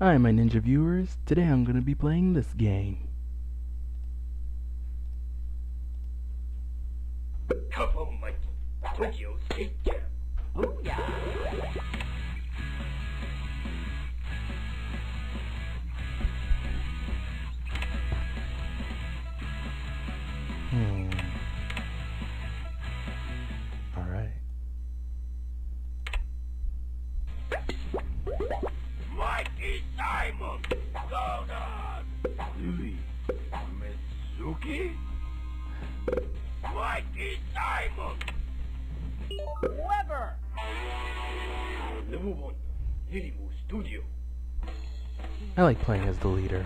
Hi, my ninja viewers. Today I'm going to be playing this game. Booyah! Louis, Mitsuki, Mikey Simon. Weber! Level 1, Hirimu Studio. I like playing as the leader.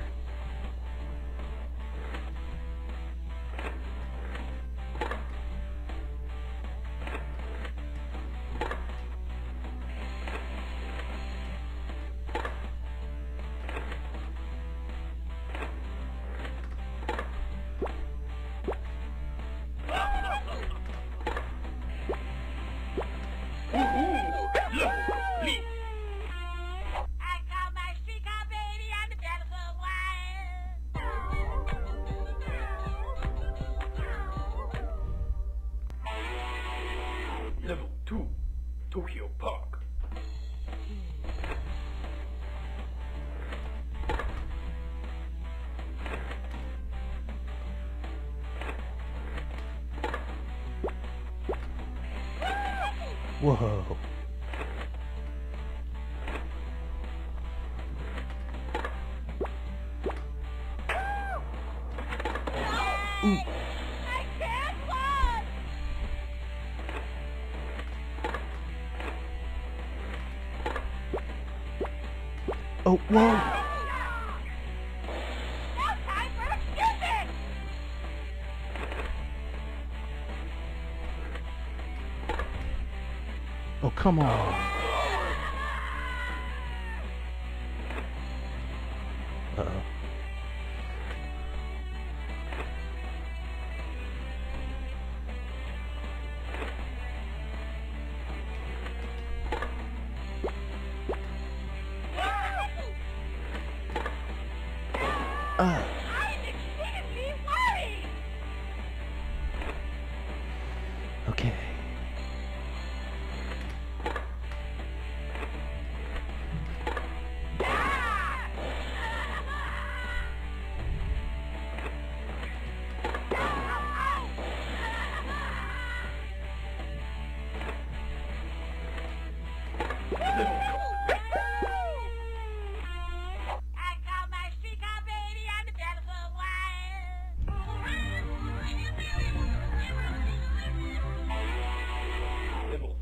Tokyo Park. Whoa. Oh, whoa. Oh, come on. Ah.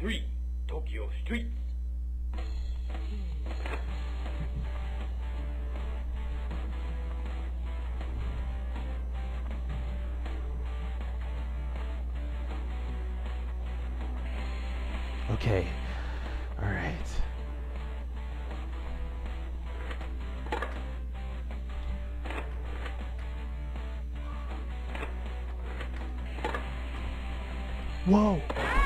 3, Tokyo Streets. Okay. All right. Whoa.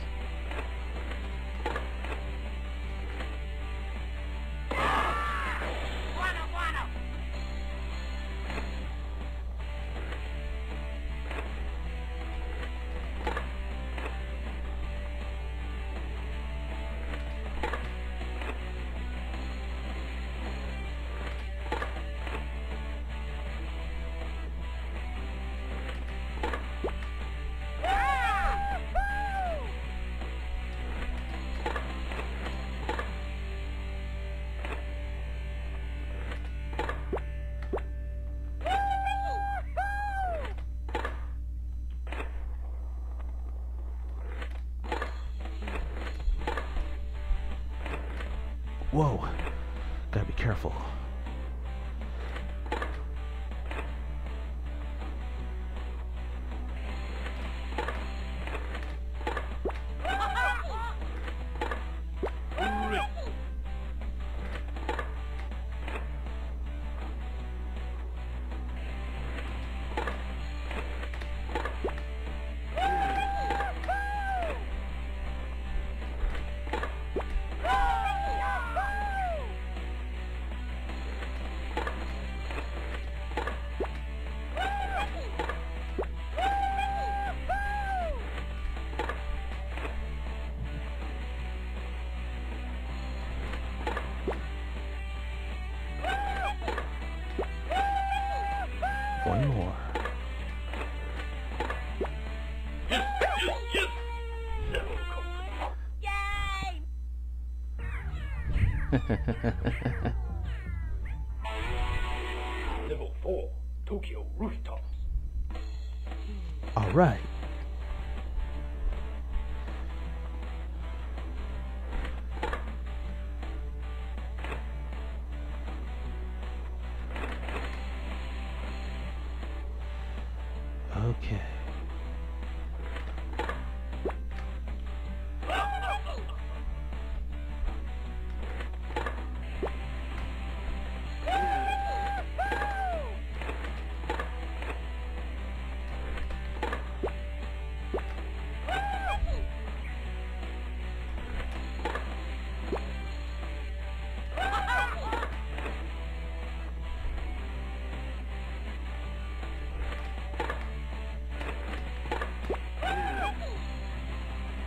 Whoa. Gotta be careful. Level 4, Tokyo Rooftops. Alright. Okay.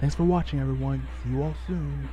Thanks for watching, everyone. See you all soon.